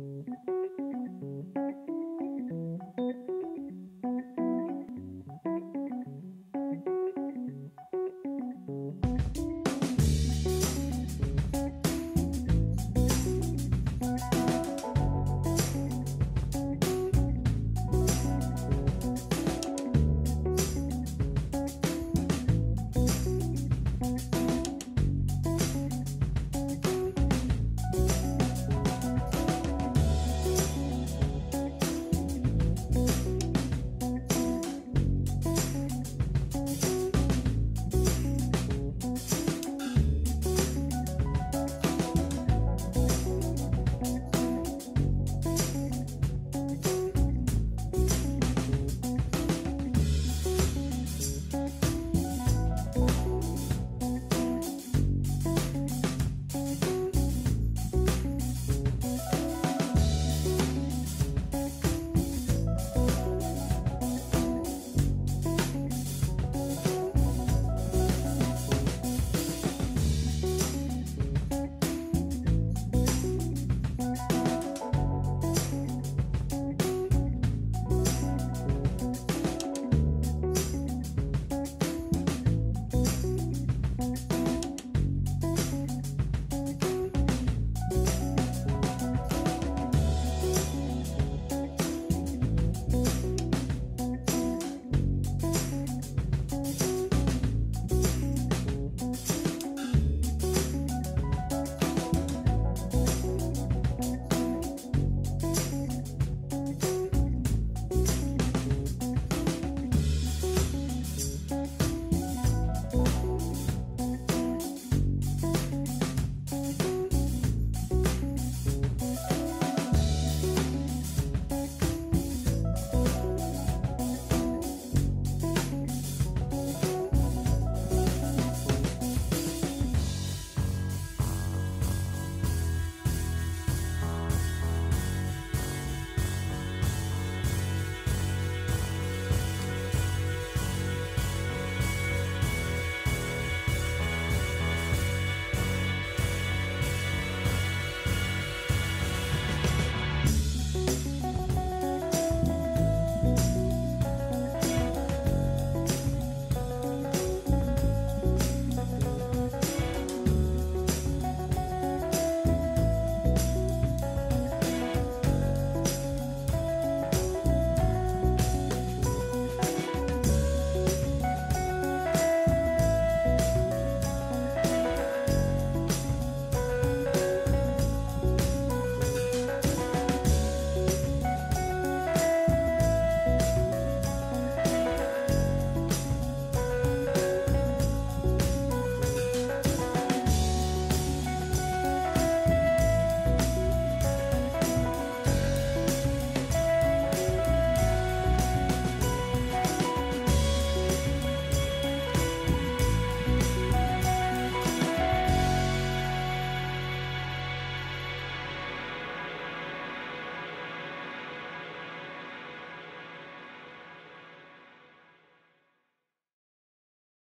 Música